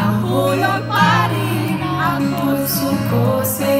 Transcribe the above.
Nahulog pa rin ang puso ko sa'yo